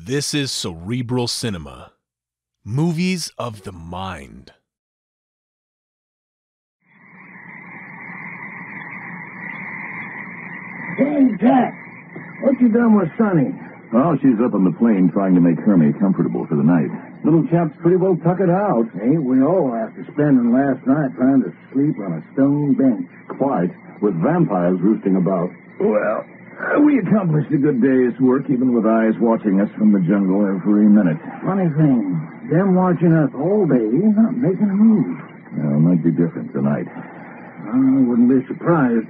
This is Cerebral Cinema. Movies of the mind. Hey, Jack, what you done with Sonny? Well, she's up on the plane trying to make Hermie comfortable for the night. Little chap's pretty well tuckered out. Ain't we all after spending last night trying to sleep on a stone bench? Quite, with vampires roosting about. Well, uh, we accomplished a good day's work, even with eyes watching us from the jungle every minute. Funny thing, them watching us all day, not making a move. Well, it might be different tonight. I wouldn't be surprised.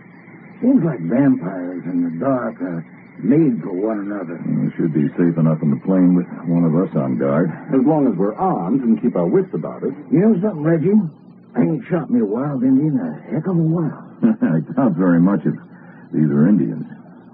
Seems like vampires in the dark are made for one another. We should be safe enough in the plane with one of us on guard. As long as we're armed and keep our wits about us. You know something, Reggie? I ain't shot me a wild Indian a heck of a while. I doubt very much if these are Indians.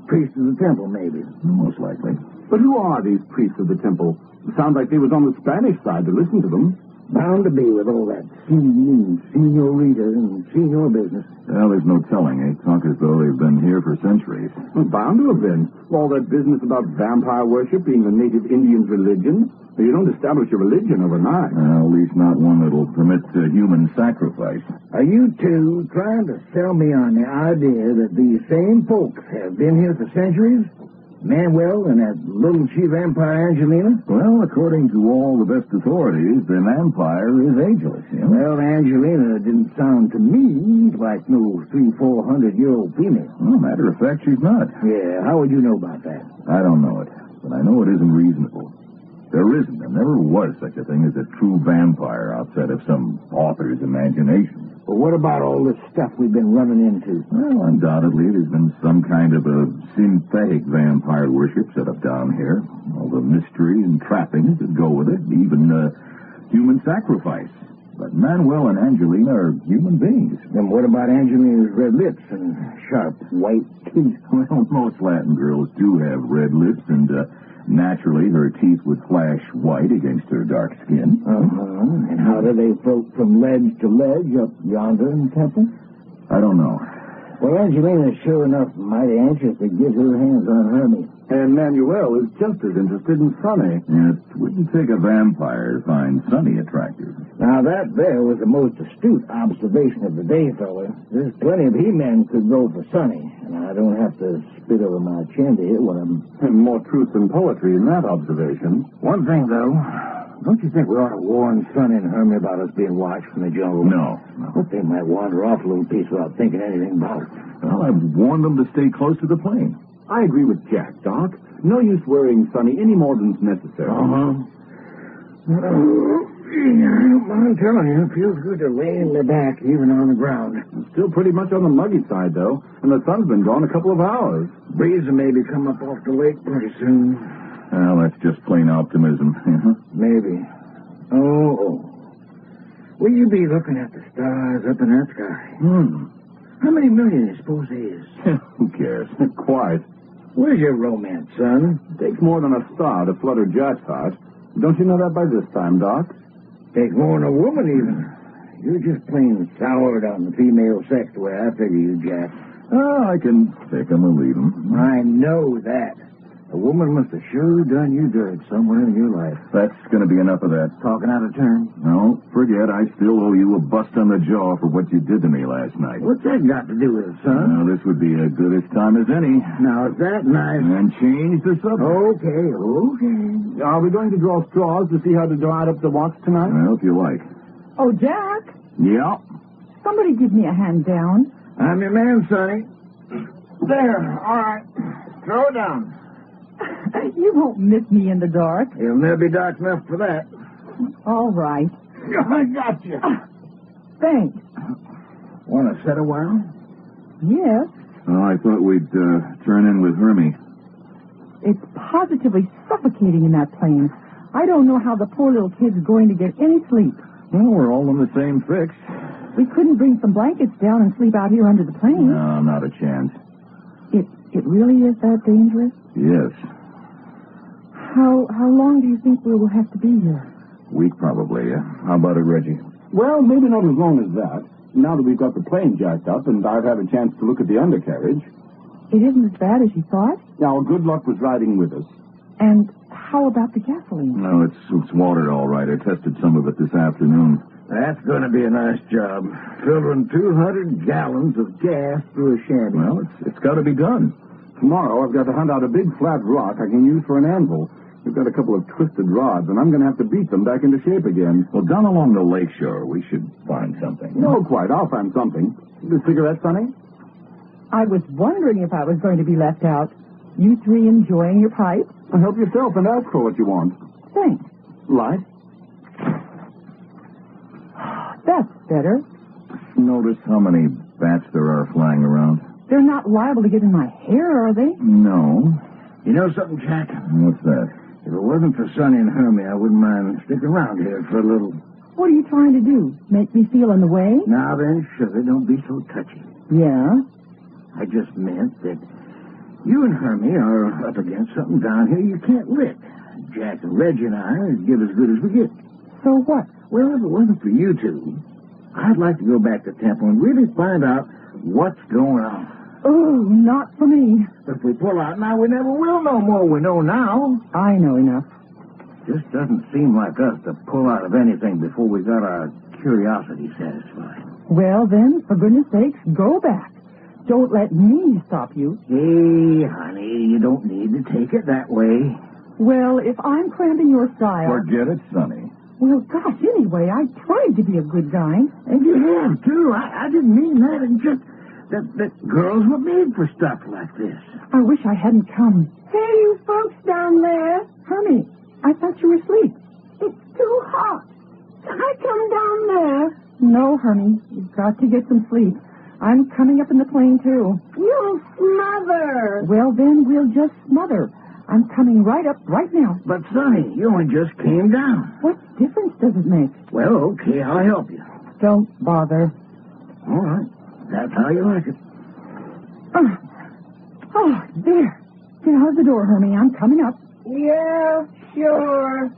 Priest of the temple, maybe. Most likely. But who are these priests of the temple? Sounds like they was on the Spanish side to listen to them. Bound to be with all that sea and senorita and senior business. Well, there's no telling. They talk as though they've been here for centuries. Well, bound to have been. All that business about vampire worship being the native Indians' religion. You don't establish a religion overnight. Well, at least not one that'll permit uh, human sacrifice. Are you two trying to sell me on the idea that these same folks have been here for centuries? Manuel and that little she vampire Angelina? Well, according to all the best authorities, the vampire is ageless. You know? Well, Angelina didn't sound to me like no three, four hundred year old female. Well, matter of fact, she's not. Yeah, how would you know about that? I don't know it, but I know it isn't reasonable. There isn't, and never was such a thing as a true vampire outside of some author's imagination. But what about all this stuff we've been running into? Well, undoubtedly, there's been some kind of a synthetic vampire worship set up down here. All the mystery and trappings that go with it, even uh, human sacrifice. But Manuel and Angelina are human beings. Then what about Angelina's red lips and sharp white teeth? Well, most Latin girls do have red lips, and uh, naturally her teeth would flash white against her dark skin. Uh-huh. And how do they float from ledge to ledge up yonder in the temple? I don't know. Well, Angelina's sure enough mighty anxious to get her hands on Hermie. And Manuel is just as interested in Sonny. It wouldn't take a vampire to find Sonny attractive. Now, that there was the most astute observation of the day, fella. There's plenty of he-men could go for Sonny, and I don't have to spit over my chin to hear what I'm... And more truth than poetry in that observation. One thing, though. Don't you think we ought to warn Sonny and Hermie about us being watched from the jungle? No. I hope they might wander off a little piece without thinking anything about it. Well, I've warned them to stay close to the plane. I agree with Jack, Doc. No use worrying Sonny any more than's necessary. Uh-huh. Oh, I don't mind telling you, it feels good to lay in the back, even on the ground. Still pretty much on the muggy side, though, and the sun's been gone a couple of hours. Breeze will maybe come up off the lake pretty soon. Well, that's just plain optimism. maybe. Oh, oh. Will you be looking at the stars up in that sky? Hmm. How many million do you suppose there is? Who cares? Quite. Where's your romance, son? It Takes more than a star to flutter Jack's heart. Don't you know that by this time, Doc? Takes more than a woman, even. You're just plain soured on the female sex the way I figure you, Jack. Oh, I can take 'em or leave 'em. I know that. A woman must have sure done you dirt somewhere in your life. That's going to be enough of that. Talking out of turn. No, forget. I still owe you a bust on the jaw for what you did to me last night. What's that got to do with it, son? Well, this would be as good as time as any. Now, is that nice? And change the subject. Okay, okay. Are we going to draw straws to see how to divide up the watch tonight? Well, if you like. Oh, Jack, Yeah. somebody give me a hand down. I'm your man, Sonny. There, all right. Throw it down. You won't miss me in the dark. It'll never be dark enough for that. All right. I got you. Thanks. Want to sit a while? Yes, Oh, I thought we'd uh, turn in with Hermie. it's positively suffocating in that plane. I don't know how the poor little kid's going to get any sleep. Well, we're all in the same fix. We couldn't bring some blankets down and sleep out here under the plane. No, not a chance. It it really is that dangerous? Yes. How how long do you think we will have to be here? Week probably, yeah. How about it, Reggie? Well, maybe not as long as that. Now that we've got the plane jacked up and I've had a chance to look at the undercarriage. It isn't as bad as you thought. Now, good luck was riding with us. And how how about the gasoline? No, it's, it's water all right. I tested some of it this afternoon. That's going to be a nice job. Filtering 200 gallons of gas through a shanty. Well, it's, it's got to be done. Tomorrow I've got to hunt out a big flat rock I can use for an anvil. We've got a couple of twisted rods, and I'm going to have to beat them back into shape again. Well, down along the lakeshore, we should find something. No, quite. I'll find something. The cigarette, Sonny? I was wondering if I was going to be left out. You three enjoying your pipe? Well, help yourself and ask for what you want. Thanks. Light? That's better. Notice how many bats there are flying around? They're not liable to get in my hair, are they? No. You know something, Jack? What's that? If it wasn't for Sonny and Hermie, I wouldn't mind sticking around here for a little. What are you trying to do? Make me feel in the way? Now then, sugar, don't be so touchy. Yeah. I just meant that you and Hermie are up against something down here you can't lick. Jack and Reggie and I give as good as we get. So what? Well, if it wasn't for you two, I'd like to go back to Temple and really find out what's going on. Oh, not for me. If we pull out now, we never will know more we know now. I know enough. Just doesn't seem like us to pull out of anything before we got our curiosity satisfied. Well, then, for goodness sakes, go back. Don't let me stop you. Hey, honey, you don't need to take it that way. Well, if I'm cramping your style. Forget it, Sonny. Well, gosh, anyway, I tried to be a good guy. And you have, too. I, I didn't mean that. And just that, that girls were made for stuff like this. I wish I hadn't come. Hey, you folks down there. Honey, I thought you were asleep. It's too hot. Can I come down there? No, honey. You've got to get some sleep. I'm coming up in the plane, too. You'll smother. Well, then we'll just smother. I'm coming right up right now. But, Sonny, you only just came down. What difference does it make? Well, okay, I'll help you. Don't bother. All right. That's how you like it. Oh, oh there. Get out of the door, Hermie. I'm coming up. Yeah, sure.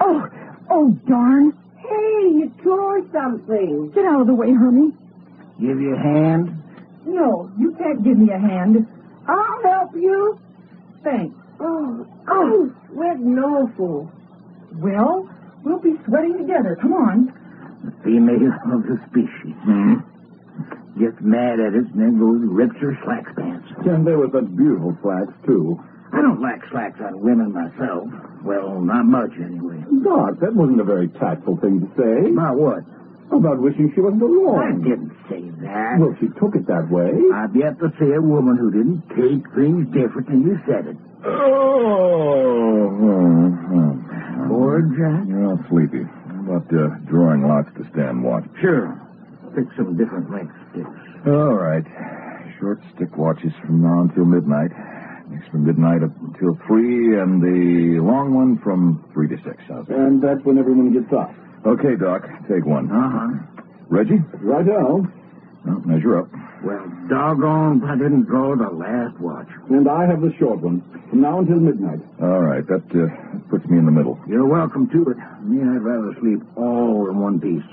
Oh, oh, darn. Hey, you tore something. Get out of the way, Hermie. Give you a hand? No, you can't give me a hand. I'll help you. Thanks. Oh, oh, oh. sweating awful. Well, we'll be sweating together. Come on. The female of the species. Hmm. Gets mad at us and then goes and rips her slacks pants. And they were such beautiful slacks, too. I don't like slacks on women myself. Well, not much anyway. Doc, that wasn't a very tactful thing to say. About what? About wishing she wasn't alone. I alone. didn't say that. Well, she took it that way. I've yet to see a woman who didn't take things different than you said it. Oh. Bored, Jack? You're all sleepy. How about uh, drawing lots to stand watch? Sure. Pick some different length sticks. All right. Short stick watches from now until midnight. Next from midnight up until three, and the long one from three to six. How's that? And that's when everyone gets up. Okay, Doc. Take one. Uh-huh. Reggie? Righto. Well, measure up. Well, doggone, I didn't draw the last watch. And I have the short one. From now until midnight. All right. That uh, puts me in the middle. You're welcome to it. Me, I'd rather sleep all in one piece.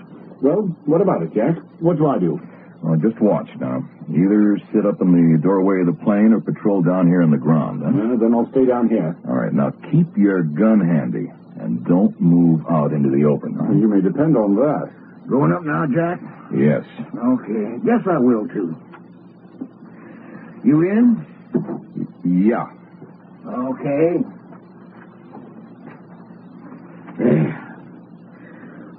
Well, what about it, Jack? What do I do? Well, just watch now. Either sit up in the doorway of the plane or patrol down here in the ground. Huh? Uh, then I'll stay down here. All right. Now keep your gun handy and don't move out into the open. huh? You may depend on that. Going up now, Jack? Yes. Okay. Guess I will, too. You in? Yeah. Okay.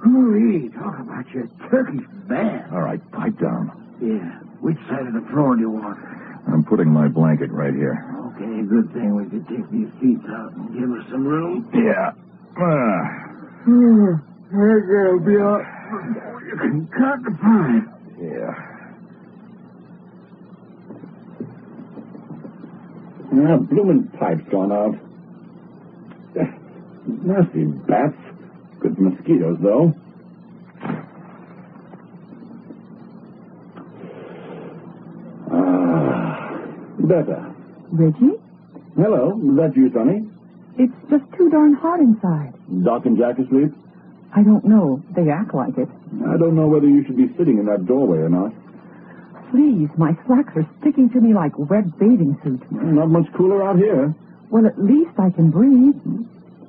Hooray, talk about your Turkish bath. All right. Pipe down. Yeah. Which side of the floor do you want? I'm putting my blanket right here. Okay, good thing we could take these seats out and give us some room. Yeah. Ah. There'll be all... You can cut the pipe. yeah. Ah, bloomin' pipe's gone out. Nasty bats. Good mosquitoes, though. Ah, better. Reggie, Hello, is that you, Sonny? it's just too darn hot inside. Doc and Jack asleep? I don't know. They act like it. I don't know whether you should be sitting in that doorway or not. Please, my slacks are sticking to me like wet bathing suits. Not much cooler out here. Well, at least I can breathe.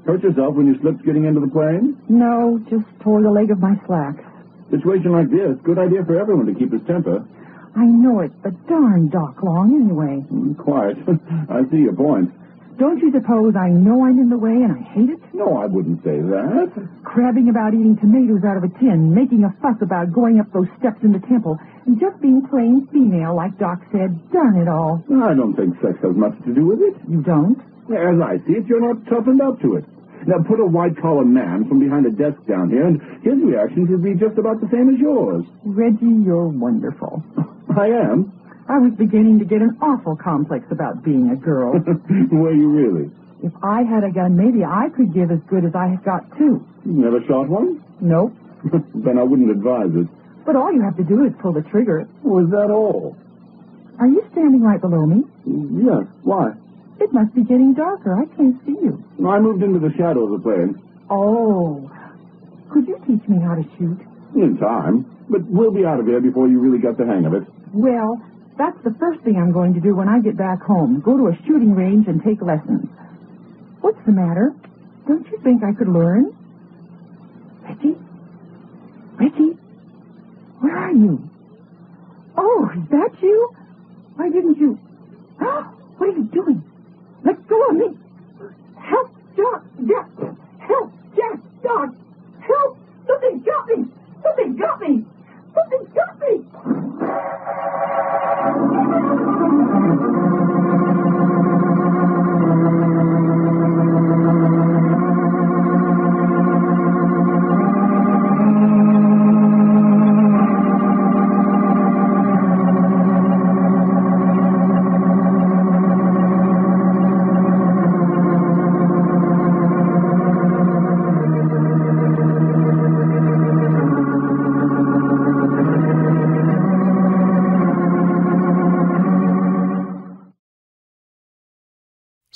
Hurt yourself when you slipped getting into the plane? No, just tore the leg of my slacks. Situation like this, good idea for everyone to keep his temper. I know it, but darn Doc Long anyway. Mm, Quiet. I see your point. Don't you suppose I know I'm in the way and I hate it? No, I wouldn't say that. Crabbing about eating tomatoes out of a tin, making a fuss about going up those steps in the temple, and just being plain female, like Doc said. Darn it all. I don't think sex has much to do with it. You don't? As I see it, you're not toughened up to it. Now put a white-collar man from behind a desk down here, and his reactions would be just about the same as yours. Reggie, you're wonderful. I am. I was beginning to get an awful complex about being a girl. Were you really? if I had a gun, maybe I could give as good as I have got too. You never shot one? Nope. then I wouldn't advise it. But all you have to do is pull the trigger. Was that all? Are you standing right below me? Yes. Why? It must be getting darker. I can't see you. I moved into the shadow of the plane. Oh. Could you teach me how to shoot? In time. But we'll be out of here before you really get the hang of it. Well, that's the first thing I'm going to do when I get back home. Go to a shooting range and take lessons. What's the matter? Don't you think I could learn? Reggie? Reggie? Where are you? Oh, is that you? Why didn't you? What are you doing? Let go of me! Help! Jack! Help,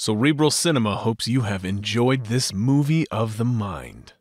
Cerebral Cinema hopes you have enjoyed this movie of the mind.